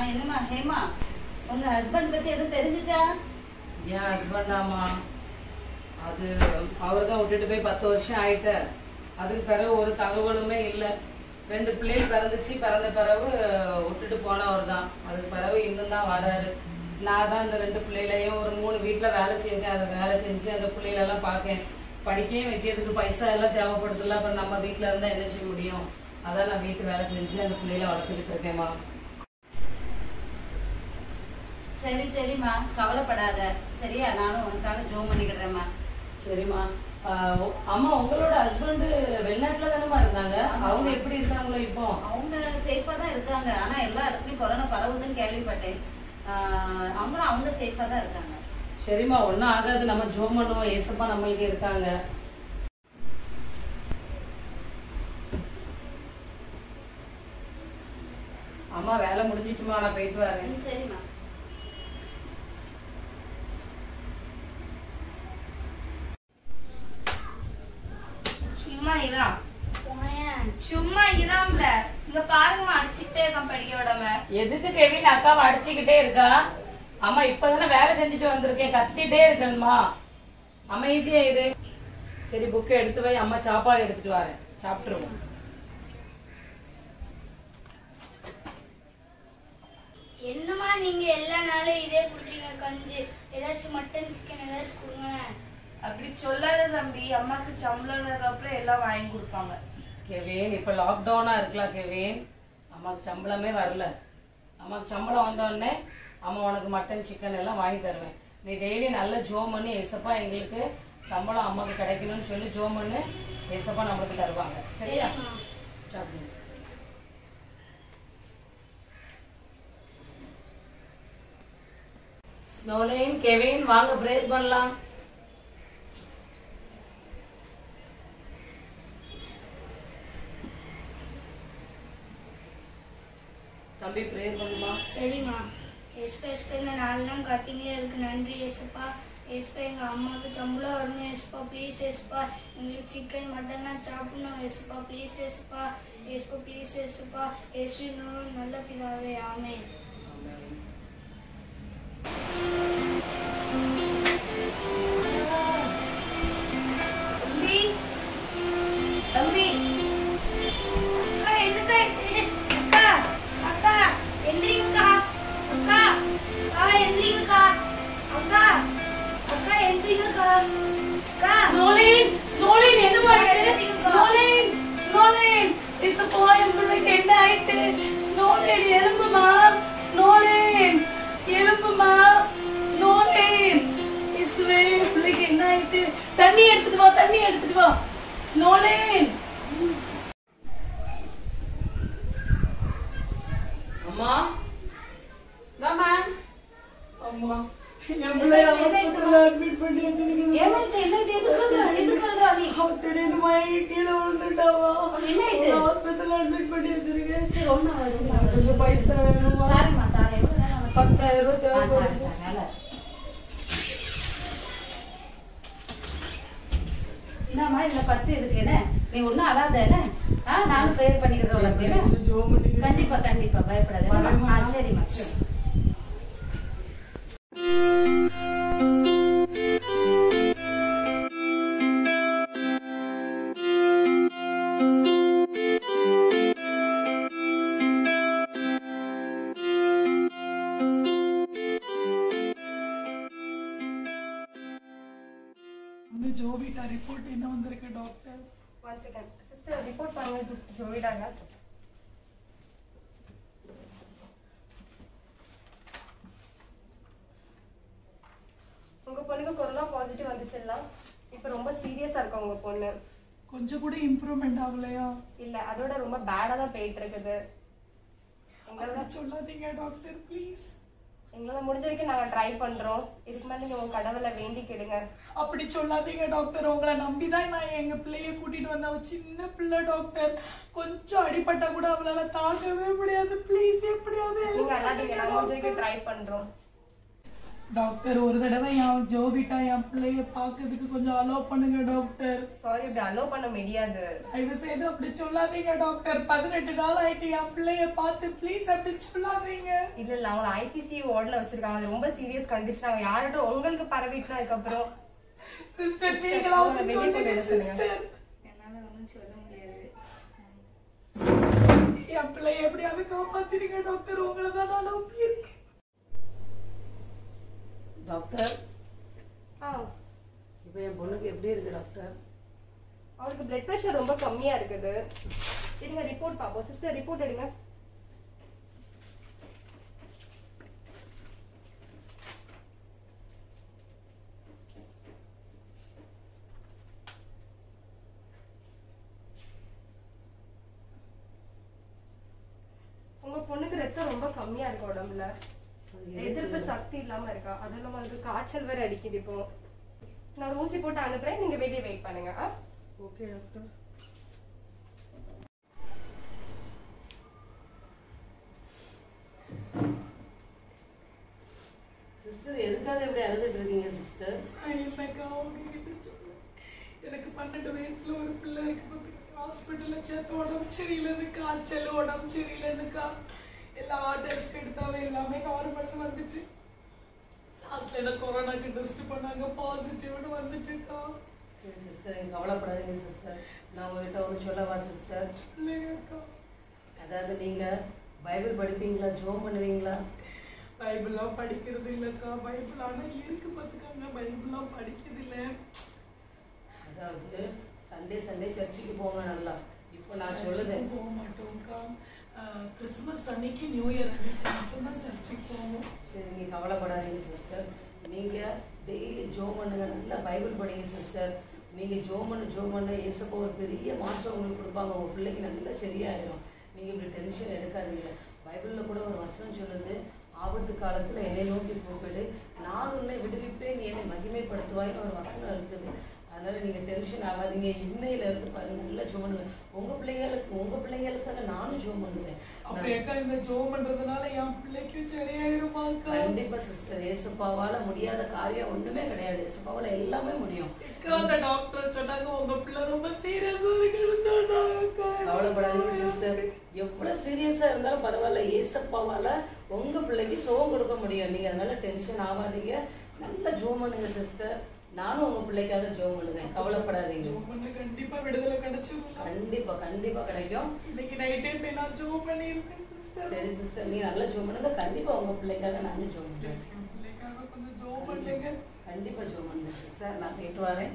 ஆ என்னம்மா ஹேமா உங்க ஹஸ்பண்ட் பத்தி எதுவும் தெரிஞ்சுச்சா? என் ஹஸ்பண்டாமா அது அவர் தான் விட்டுட்டு போய் பத்து வருஷம் ஆயிட்ட. அதுக்கு பிறகு ஒரு தகவலுமே இல்லை. ரெண்டு பிள்ளைகள் பிறந்துச்சு பிறந்த பிறகு விட்டுட்டு போனவர் தான் அதுக்கு பிறகு இன்னும் தான் வராரு. நான் தான் இந்த ரெண்டு பிள்ளைகளையும் ஒரு மூணு வீட்டில் வேலை செஞ்சேன். அதை வேலை செஞ்சு அந்த பிள்ளைகளெல்லாம் பார்க்கேன். படிக்கையும் வைக்கிறதுக்கு பைசா எல்லாம் தேவைப்படுதுல்ல. அப்புறம் நம்ம வீட்டில் இருந்தால் என்ன செய்ய முடியும்? அதான் நான் வீட்டு வேலை செஞ்சு அந்த பிள்ளைகளை வளர்த்துக்கிட்டு இருக்கேம்மா சரி சரிம்மா. கவலைப்படாத. சரியா? நானும் உனக்காக ஜோம் பண்ணிக்கிடுறேம்மா. சரிம்மா. அம்மா உங்களோட ஹஸ்பண்ட் வெளிநாட்டுல தானேமா இருந்தாங்க? அவங்க எப்படி இருக்காங்களோ இப்போ? அவங்க சேஃபா தான் இருக்காங்க. ஆனா எல்லா இடத்துலயும் கொரோனா பரவுதுன்னு கேள்விப்பட்டேன். அவங்களும் அவங்க சேஃபா தான் இருக்காங்க. சரிம்மா ஒன்றும் ஆகாது. நம்ம ஜோம் பண்ணுவோம். ஏசப்பா நம்மளுக்கு இருக்காங்க. அம்மா வேலை முடிஞ்சிச்சுமா நான் போயிட்டு வரேன். சரிம்மா சும்மா இதான். சும்மா இதான்ல இங்க பாருங்கம்மா அடிச்சுக்கிட்டே இருக்கான் படிக்க விடாம எதுக்கு கெவின் அக்காவை அடிச்சுக்கிட்டே இருக்கா? அம்மா இப்பதானே வேலை செஞ்சுட்டு வந்திருக்கேன் கத்திட்டே இருக்கேன்மா. அமைதியா இரு. சரி புக்கை எடுத்து வை. அம்மா சாப்பாடு எடுத்துட்டு வரேன். சாப்பிட்டுருவோம். என்னம்மா நீங்க எல்லா நாளும் இதே குடுறீங்க கஞ்சி. ஏதாச்சும் மட்டன் சிக்கன் ஏதாச்சும் கொடுங்க அப்படி சொல்லாத தம்பி அம்மாக்கு சம்பளம் அப்புறம் எல்லாம் வாங்கி கொடுப்பாங்க. கெவின் இப்ப லாக்டவுனா இருக்கலாம் கெவின். அம்மாக்கு சம்பளமே வரல. அம்மாக்கு சம்பளம் வந்த உடனே அம்மா உனக்கு மட்டன் சிக்கன் எல்லாம் வாங்கி தருவேன். நீ டெய்லி நல்ல ஜோம் பண்ணி ஏசப்பா எங்களுக்கு சம்பளம் அம்மாக்கு கிடைக்கணும்னு சொல்லி ஜோம் பண்ணு ஏசப்பா நம்மளுக்கு தருவாங்க. சரியா? சாப்பிடுங்க ஸ்னோலின் கெவின் வாங்க பிரேக் பண்ணலாம். தம்பி ப்ரேயர் பண்ணுமா? சரிம்மா. எஸ்பா எஸ்பா இந்த நாலு நாள் கத்திங்களே இருக்கு நன்றி ஏசுப்பா எஸ்பா எங்க அம்மாவுக்கு சம்பளம் வரணும் ஏசுப்பா ப்ளீஸ் எஸ்பா. எங்களுக்கு சிக்கன் மட்டன்லாம் சாப்பிடணும் ஏசுப்பா ப்ளீஸ் எஸ்பா. எஸ்பா ப்ளீஸ் எஸ்பா. ஏசு நல்ல பிதாவே. ஆமே அட்மிட் பண்ணி வச்சிருக்கேன் சரி ஆகாது. கொஞ்சம் பைசா வேணுமா? பத்தாயிரம் தேவைப்படுது இதுல பத்து? நீ? ஆ, நானும் ப்ரேயர் பண்ணிக்கிறேன் உனக்கு. கண்டிப்பா கண்டிப்பா பயப்படாத? ஆ சரிம்மா சரி ரிப்போர்ட் என்ன வந்திருக்கு doctor one second sister report பண்ணுங்க ஜோவிடாங்க உங்க பொண்ணுக்கு கொரோனா பாசிட்டிவ் வந்துச்சுல்ல இப்போ ரொம்ப சீரியஸா இருக்கு உங்க பொண்ணு? கொஞ்சம் கூட இம்ப்ரூவ்மெண்ட் ஆகலையா? இல்ல அதோட ரொம்ப பேடா தான் போயிட்டு இருக்குது. சொல்லாதீங்க டாக்டர் ப்ளீஸ் எங்களால முடிஞ்ச வரைக்கும் நாங்க ட்ரை பண்றோம். இதுக்கு மேல நீங்க உங்க கடவுளை வேண்டிக்கிடுங்க. அப்படி சொல்லாதீங்க டாக்டர் உங்களை நம்பி தான் நான் எங்க பிள்ளைய கூட்டிட்டு வந்தேன். அவ சின்ன பிள்ளை டாக்டர் கொஞ்சம் அடிபட்டா கூட அவளால தாங்கவே முடியாது. ப்ளீஸ் எப்படியாவது help நீங்க அல்லாதீங்க பண்ணுங்க நாங்க முடிஞ்ச. வரைக்கும் ட்ரை பண்றோம். டாக்டர் ஒரு தடவை என் ஜோபிட்டா என் பிள்ளைய பார்க்கறதுக்கு கொஞ்சம் அலோவ் பண்ணுங்க டாக்டர் சாரி இப்படி அலோவ் பண்ண முடியாது. தயவு செய்து அப்படி சொல்லாதீங்க டாக்டர் பதினெட்டு நாள் ஆயிட்டு என் பிள்ளைய பார்த்து ப்ளீஸ் அப்படி சொல்லாதீங்க. இல்ல இல்ல அவங்க ஐசிசி வார்டுல வச்சிருக்காங்க அது ரொம்ப சீரியஸ் கண்டிஷன் அவங்க யார்கிட்ட உங்களுக்கு பரவிட்டுனா அதுக்கப்புறம். சிஸ்டர் நீங்களாவது சொல்லுங்க. சிஸ்டர் என்னால ஒன்றும் சொல்ல முடியாது. என் பிள்ளைய எப்படியாவது காப்பாத்திருங்க டாக்டர் உங்களை தான் நான் நம்பி இருக்கேன். டாக்டர். ஆ. இப்போ என் பொண்ணுக்கு எப்படி இருக்கு டாக்டர்? அவருக்கு பிளட் பிரஷர் ரொம்ப கம்மியா இருக்குது. இருங்க ரிப்போர்ட் பாப்போம் சிஸ்டர் ரிப்போர்ட் எடுங்க. உங்க பொண்ணுக்கு ரத்தம் ரொம்ப கம்மியா இருக்கு உடம்புல. எதிர்ப்பு சக்தி இல்லாம இருக்கா? அது இல்லாம அதுக்கு காய்ச்சல் வேற அடிக்குது இப்போ. நான் ஊசி போட்டு அனுப்புறேன் நீங்க வெளியே வெயிட் பண்ணுங்க? ஓகே டாக்டர் சிஸ்டர் எதுக்காக இப்படி அழுதுட்டு இருக்கீங்க சிஸ்டர் எனக்கு பன்னெண்டு வயசுல ஒரு பிள்ளை இருக்கு ஹாஸ்பிட்டல்ல சேர்த்து உடம்பு சரியில்லைன்னு காய்ச்சல் உடம்பு சரியில்லைன்னுக்கா எல்லா டெஸ்ட் எடுத்தாவே எல்லாமே நார்மல் வந்துட்டு. லாஸ்ட்ல என்ன கொரோனாக்கு டெஸ்ட் பண்ணாங்க பாசிட்டிவ்னு வந்துட்டுக்கா சரி சிஸ்டர் கவலைப்படாதீங்க சிஸ்டர் நான் உங்ககிட்ட ஒன்று சொல்லவா சிஸ்டர் இல்லைங்கக்கா அதாவது நீங்க பைபிள் படிப்பீங்களா ஜோம் பண்ணுவீங்களா? பைபிள்லாம் படிக்கிறது இல்லக்கா பைபிள் ஆனா இருக்கு பார்த்துக்காங்க பைபிள்லாம் படிக்கிறது இல்லை. அதாவது சண்டே சண்டே சர்ச்சுக்கு போங்க நல்லா. இப்போ நான் சொல்லுதேன். போக மாட்டோம்க்கா கிறிஸ்மஸ் அன்னைக்கு நியூ இயர் அன்னைக்கு மட்டும்தான் சர்ச்சுக்கு போவோம் சரி நீங்க கவலைப்படாதீங்க சிஸ்டர் நீங்க டெய்லி ஜோம் பண்ணுங்க நல்லா பைபிள் படிங்க சிஸ்டர் நீங்க ஜோம் பண்ண ஜோம் பண்ண ஏசப்பா ஒரு பெரிய மாற்றம் உங்களுக்கு கொடுப்பாங்க உங்க பிள்ளைக்கு நல்லா சரியாயிரும் நீங்க இப்படி டென்ஷன் எடுக்காதீங்க பைபிள்ல கூட ஒரு வசனம் சொல்லுது ஆபத்து காலத்துல என்னை நோக்கி கூப்பிடு நான் உன்னை விடுவிப்பேன் நீ என்னை மகிமைப்படுத்துவாய்னு ஒரு வசனம் இருக்குது அதனால நீங்க டென்ஷன் ஆகாதீங்க. இன்னையில இருந்து பாருங்க நல்லா ஜோம் பண்ணுங்க. உங்க பிள்ளைங்களுக்கு உங்க பிள்ளைங்களுக்காக நானும் ஜோம் பண்ணுவேன் அப்படியேக்கா இந்த ஜோம் பண்றதுனால என் பிள்ளைக்கு சரியாயிருமாக்கா கண்டிப்பா சிஸ்டர் ஏசப்பாவால முடியாத காரியம் ஒண்ணுமே கிடையாது. ஏசப்பாவால எல்லாமே முடியும். அந்த டாக்டர் சொன்னாங்க உங்க பிள்ளை ரொம்ப சீரியஸா சொன்னாங்கக்கா கவலைப்படாதீங்க சிஸ்டர் எவ்வளவு சீரியஸா இருந்தாலும் பரவாயில்ல. ஏசப்பாவால உங்க பிள்ளைக்கு சுகம் கொடுக்க முடியும். நீங்க அதனால டென்ஷன் ஆகாதீங்க. நல்லா ஜோம் பண்ணுங்க சிஸ்டர் நானும் உங்க பிள்ளைக்காக ஜோம் பண்ணுவேன். கவலைப்படாதீங்க. ஜோம் பண்ண கண்டிப்பா விடுதலை கிடைச்சிருல கண்டிப்பா கண்டிப்பா கிடைக்கும். இன்னைக்கு நைட்டே போய் நான் ஜோம் பண்ணியிருக்கேன் சிஸ்டர் சரி சிஸ்டர் நீங்க நல்லா ஜோம் பண்ணுங்க. கண்டிப்பா உங்க பிள்ளைக்காக நானும் ஜோம் பண்ணுவேன். பிள்ளைக்காக கொஞ்சம் ஜோம் பண்ணுங்க. கண்டிப்பா ஜோம் பண்ணுங்க சிஸ்டர் நான் போயிட்டு வரேன்.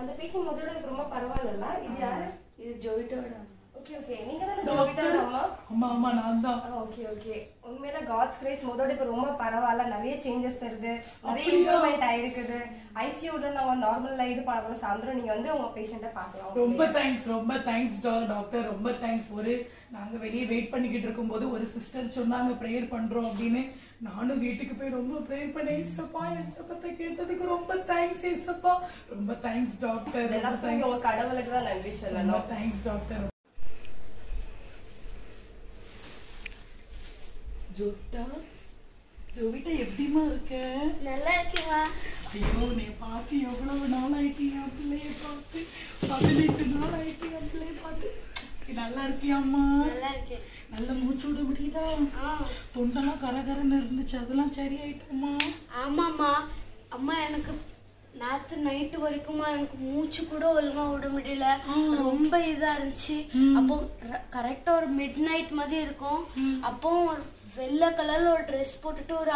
அந்த பேஷண்ட் முதல்ல எனக்கு ரொம்ப பரவாயில்ல இது யாரு? இது ஜோயிட்டோட. ஓகே ஓகே நீங்க தானே ஜோவிட்டா அம்மா? ஆமா நான் தான். ஓகே ஓகே உண்மையில காட்ஸ் கிரேஸ் முதல்ல இப்ப ரொம்ப பரவாயில்ல. நிறைய சேஞ்சஸ் தருது. நிறைய? இம்ப்ரூவ்மெண்ட் ஆயிருக்குது. ஐசியூல நம்ம நார்மல்ல இது பண்ண சாயந்தரம் நீங்க வந்து உங்க பேஷண்ட்டை பார்க்கலாம். ரொம்ப தேங்க்ஸ் ரொம்ப தேங்க்ஸ் டாக்டர் ரொம்ப தேங்க்ஸ் ஒரு நாங்க வெளியே வெயிட் பண்ணிக்கிட்டு இருக்கும்போது ஒரு சிஸ்டர் சொன்னாங்க ப்ரேயர் பண்றோம் அப்படின்னு. நானும் வீட்டுக்கு போய் ரொம்ப ப்ரேயர் பண்ணேன். இசப்பா என் ஜெபத்தை கேட்டதுக்கு ரொம்ப தேங்க்ஸ் இசப்பா ரொம்ப தேங்க்ஸ் டாக்டர் கடவுளுக்கு தான் நன்றி சொல்லணும். தேங்க்ஸ் டாக்டர் ஜோட்டா ஜோவிட்டா எப்படிமா இருக்க? நல்லா இருக்கீங்களா ஐயோ நீ பார்த்து எவ்வளவு நாள் ஆயிட்டு என் பிள்ளைய பார்த்து? பதினெட்டு நாள் ஆயிட்டு என் பிள்ளைய பார்த்து. நல்லா இருக்கியாம்மா? நல்லா இருக்கேன். நல்ல மூச்சு விட முடியுதா தொண்டெல்லாம் கரகரன்னு இருந்துச்சு அதெல்லாம் சரியாயிட்டோம்மா? ஆமாம்மா. அம்மா எனக்கு நேத்து நைட்டு வரைக்குமா எனக்கு மூச்சு கூட ஒழுங்கா விட முடியல. ரொம்ப இதா இருந்துச்சு. அப்போ கரெக்டா ஒரு மிட் நைட் மாதிரி இருக்கும். அப்போ ஒரு வெள்ளை கலர்ல ஒரு ட்ரெஸ் போட்டுட்டு ஒரு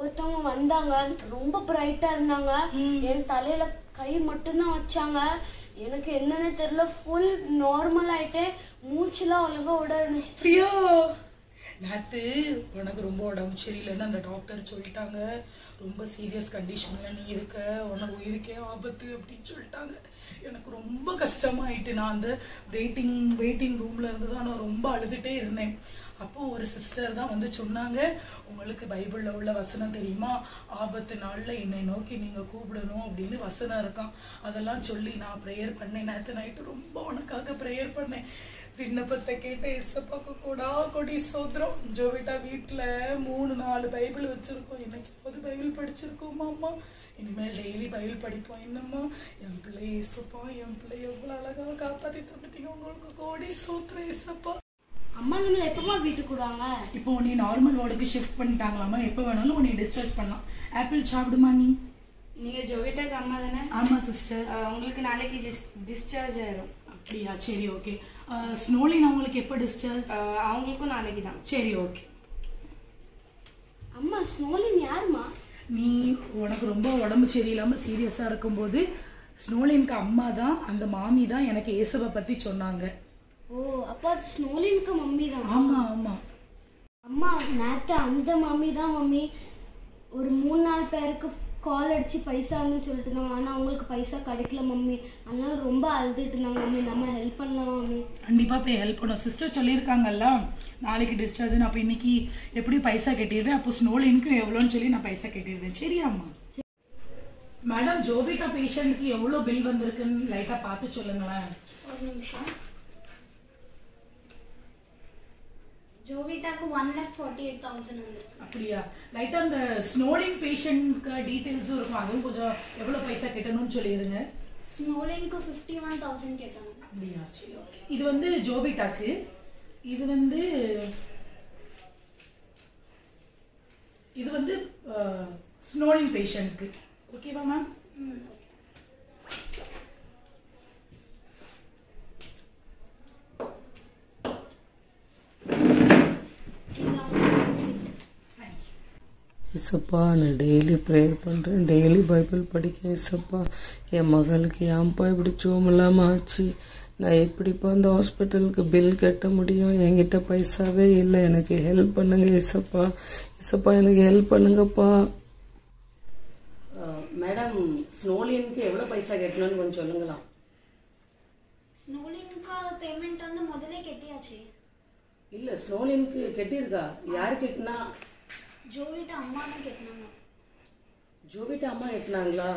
ஒருத்தவங்க வந்தாங்க. ரொம்ப பிரைட்டா இருந்தாங்க. என் தலையில கை மட்டும்தான் வச்சாங்க. எனக்கு என்னன்னே தெரியல. ஃபுல் நார்மல் ஆயிட்டு மூச்சுலாம் ஒழுங்கா விட இருந்துச்சு நேத்து உனக்கு ரொம்ப உடம்பு சரியில்லைன்னு அந்த டாக்டர் சொல்லிட்டாங்க. ரொம்ப சீரியஸ் கண்டிஷன்ல நீ இருக்க. உனக்கு உயிருக்கே ஆபத்து அப்படின்னு சொல்லிட்டாங்க. எனக்கு ரொம்ப கஷ்டமாயிட்டு நான் அந்த வெயிட்டிங் வெயிட்டிங் ரூம்ல இருந்து தான் நான் ரொம்ப அழுதுட்டே இருந்தேன். அப்போ ஒரு சிஸ்டர் தான் வந்து சொன்னாங்க உங்களுக்கு பைபிளில் உள்ள வசனம் தெரியுமா? ஆபத்து நாளில் என்னை நோக்கி நீங்கள் கூப்பிடணும் அப்படின்னு வசனம் இருக்கான். அதெல்லாம் சொல்லி நான் ப்ரேயர் பண்ணேன். நேற்று நைட்டு ரொம்ப உனக்காக ப்ரேயர் பண்ணேன். விண்ணப்பத்தை கேட்டு இசப்பாக்கு கூடா கொடி சோத்திரம். ஜோவிட்டா வீட்டில் மூணு நாலு பைபிள் வச்சுருக்கோம். என்னைக்காவது பைபிள் படிச்சிருக்கோமா அம்மா இனிமேல் டெய்லி பைபிள் படிப்போம். என்னம்மா? என் பிள்ளை இசப்பா என் பிள்ளை எவ்வளோ அழகாக காப்பாற்றி தந்துட்டீங்க. உங்களுக்கு கோடி சோத்திரம் இசப்பா. அம்மா நம்மள எப்பமா வீட்டுக்கு விடுவாங்க? இப்போ நீ நார்மல் வார்டுக்கு ஷிஃப்ட் பண்ணிட்டாங்களாமா? எப்போ வேணாலும் உன்னை டிஸ்சார்ஜ் பண்ணலாம். ஆப்பிள் சாப்பிடுமா நீ? நீங்க ஜோவிட்டாக்கு அம்மா தானே? ஆமா சிஸ்டர் உங்களுக்கு நாளைக்கு டிஸ்சார்ஜ் ஆயிரும். அப்படியா? சரி ஓகே ஸ்னோலின் அவங்களுக்கு எப்போ டிஸ்சார்ஜ் அவங்களுக்கும் நாளைக்கு தான். சரி ஓகே அம்மா ஸ்னோலின் யாருமா நீ உனக்கு ரொம்ப உடம்பு சரியில்லாம சீரியஸா இருக்கும்போது ஸ்னோலினுக்கு அம்மா தான் அந்த மாமி தான் எனக்கு ஏசவை பத்தி சொன்னாங்க. ஓ அப்போ ஸ்னோலினுக்கு மம்மி தான். ஆமா ஆமா. அம்மா நேற்று அந்த மம்மி தான் மம்மி. ஒரு மூணு நாலு பேருக்கு கால் அடிச்சு பைசான்னு சொல்லிட்டு இருந்தாங்க. ஆனால் அவங்களுக்கு பைசா கிடைக்கல மம்மி. அதனால ரொம்ப அழுதுட்டு இருந்தாங்க மம்மி. நம்ம ஹெல்ப் பண்ணலாம் மம்மி. கண்டிப்பா போய் ஹெல்ப் பண்ணும். சிஸ்டர் சொல்லியிருக்காங்கல்ல நாளைக்கு டிஸ்சார்ஜ் அப்போ இன்னைக்கு எப்படி பைசா கட்டிடுவேன். அப்போ ஸ்னோலினுக்கும் எவ்வளோன்னு சொல்லி நான் பைசா கட்டிடுவேன். சரியாம்மா மேடம் ஜோபிகா பேஷண்ட்க்கு எவ்வளோ பில் வந்திருக்குன்னு லைட்டாக பார்த்து சொல்லுங்களேன். ஒரு நிமிஷம். ஜோவிட்டாக்கு one lakh forty eight thousand வந்துருக்கு. அப்படியா? லைட்டா அந்த ஸ்னோலிங் பேஷண்ட்க்கு டீடைல்ஸும் இருக்கும். அதுவும் கொஞ்சம் எவ்வளவு பைசா கட்டணும்னு சொல்லிடுங்க ஸ்னோலினுக்கு ஃபிஃப்டி ஒன் தௌசண்ட் கேட்டாங்க. அப்படியா? சரி ஓகே இது வந்து ஜோபிட்டாக்கு இது வந்து இது வந்து ஸ்னோலிங் பேஷண்ட்க்கு ஓகேவா மேம் ஏசப்பா நான் டெய்லி ப்ரேயர் பண்ணுறேன் டெய்லி பைபிள் படிக்க ஏசப்பா. என் மகளுக்கு ஏன்ப்பா இப்படி ஜோம் இல்லாமல் ஆச்சு? நான் எப்படிப்பா அந்த ஹாஸ்பிட்டலுக்கு பில் கட்ட முடியும்? என்கிட்ட பைசாவே இல்லை. எனக்கு ஹெல்ப் பண்ணுங்க ஏசப்பா. ஏசப்பா எனக்கு ஹெல்ப் பண்ணுங்கப்பா. மேடம் ஸ்னோலினுக்கு எவ்வளோ பைசா கட்டணும்னு கொஞ்சம் சொல்லுங்களா ஸ்னோலினுக்கு பேமெண்ட் வந்து முதல்ல கெட்டியாச்சு. இல்லை ஸ்னோலினுக்கு கெட்டியிருக்கா? யார் கெட்டினா? ஜோவிட்டா அம்மா தான் கெட்டினாங்க ஜோவிட்டா அம்மா கட்டினாங்களா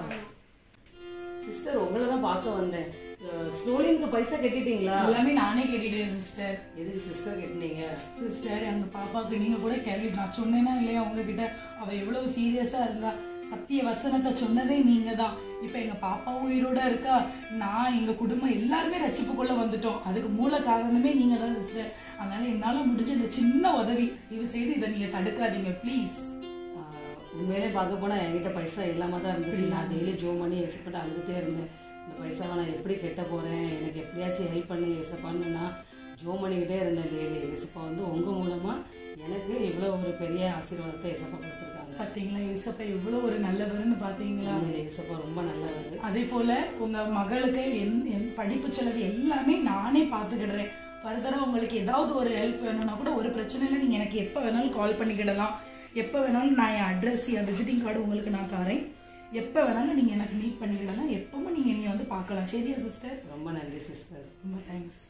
சிஸ்டர் உங்களை தான் பார்க்க வந்தேன். அஹ், ஸ்னோலினுக்கு பைசா கட்டிட்டீங்களா? எல்லாமே நானே கேட்டுட்டேன் சிஸ்டர் எதுக்கு சிஸ்டர் கட்டினீங்க? சிஸ்டர் அந்த பாப்பாவுக்கு நீங்க கூட கேள்வி நான் சொன்னேன்னா இல்லையா உங்ககிட்ட? அவ எவ்வளவு சீரியஸா இருந்தா. சத்திய வசனத்தை சொன்னதே நீங்க தான் இப்ப எங்க பாப்பாவும் உயிரோட இருக்கா? நான் எங்க குடும்பம் எல்லாருமே ரட்சிப்புக்குள்ள வந்துட்டோம். அதுக்கு மூல காரணமே நீங்க தான் சிஸ்டர் அதனால என்னால முடிஞ்ச இந்த சின்ன உதவி தயவு செய்து இதை நீங்க தடுக்காதீங்க ப்ளீஸ் உண்மையிலே பார்க்க போனால் என்கிட்ட பைசா இல்லாமல் தான் இருந்துச்சு. நான் டெய்லி ஜோம் பண்ணி ஏசப்பட்டு அழுதுகிட்டே இருந்தேன். இந்த பைசாவை நான் எப்படி கெட்ட போகிறேன் எனக்கு எப்படியாச்சும் ஹெல்ப் பண்ணுங்க ஏசப்பான்னு நான் ஜோம் பண்ணிக்கிட்டே இருந்தேன் டெய்லி ஏசப்பா வந்து உங்கள் மூலமாக எனக்கு இவ்வளோ ஒரு பெரிய ஆசீர்வாதத்தை ஏசப்பா கொடுத்துருக்காங்க. பாத்தீங்களா ஏசப்பா எவ்வளவு ஒரு நல்லவர்னு பாத்தீங்களா? உண்மையிலே ஏசப்பா ரொம்ப நல்லவர். அதே போல உங்க மகளுக்கு என் என் படிப்பு செலவு எல்லாமே நானே பார்த்துக்கிடுறேன் ஃபர்தரா உங்களுக்கு ஏதாவது ஒரு ஹெல்ப் வேணும்னா கூட ஒரு பிரச்சனை இல்லை நீங்க எனக்கு எப்போ வேணாலும் கால் பண்ணிக்கிடலாம். எப்போ வேணாலும் நான் என் அட்ரஸ் என் விசிட்டிங் கார்டு உங்களுக்கு நான் தரேன். எப்போ வேணாலும் நீங்க எனக்கு மீட் பண்ணிக்கிடலாம். எப்பவும் நீங்க என்னை வந்து பார்க்கலாம். சரியா சிஸ்டர் ரொம்ப நன்றி சிஸ்டர் ரொம்ப தேங்க்ஸ்